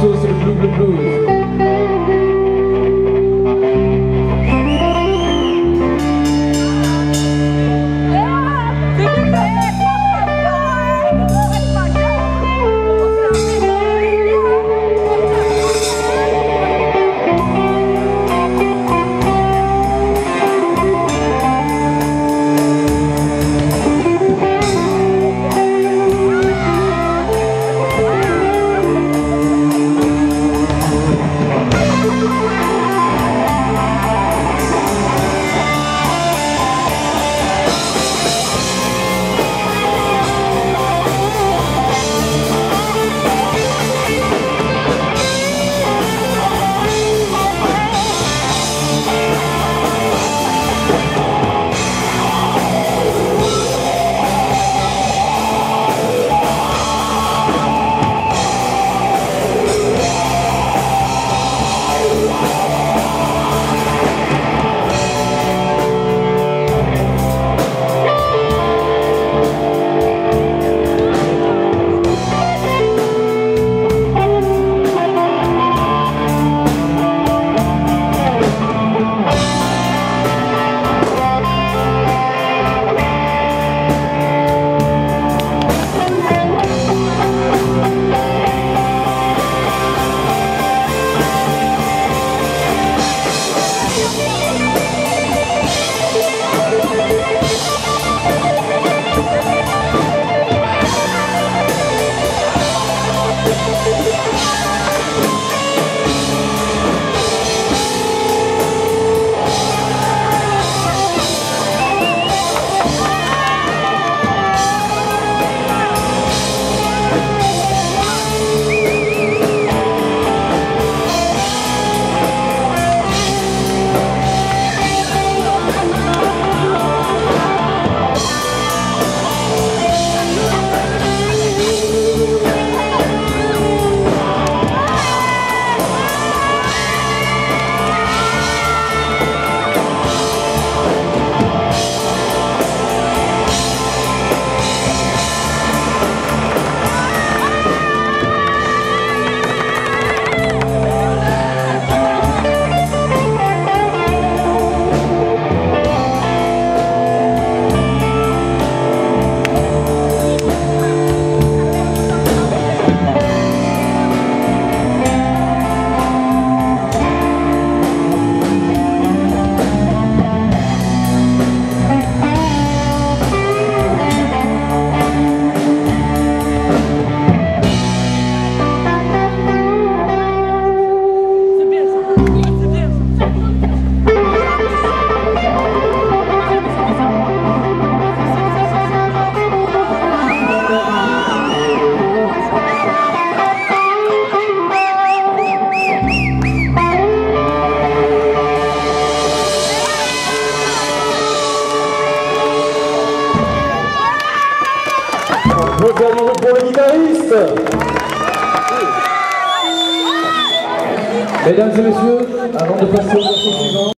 sou seu Blue Blue Mesdames et messieurs, avant de passer au.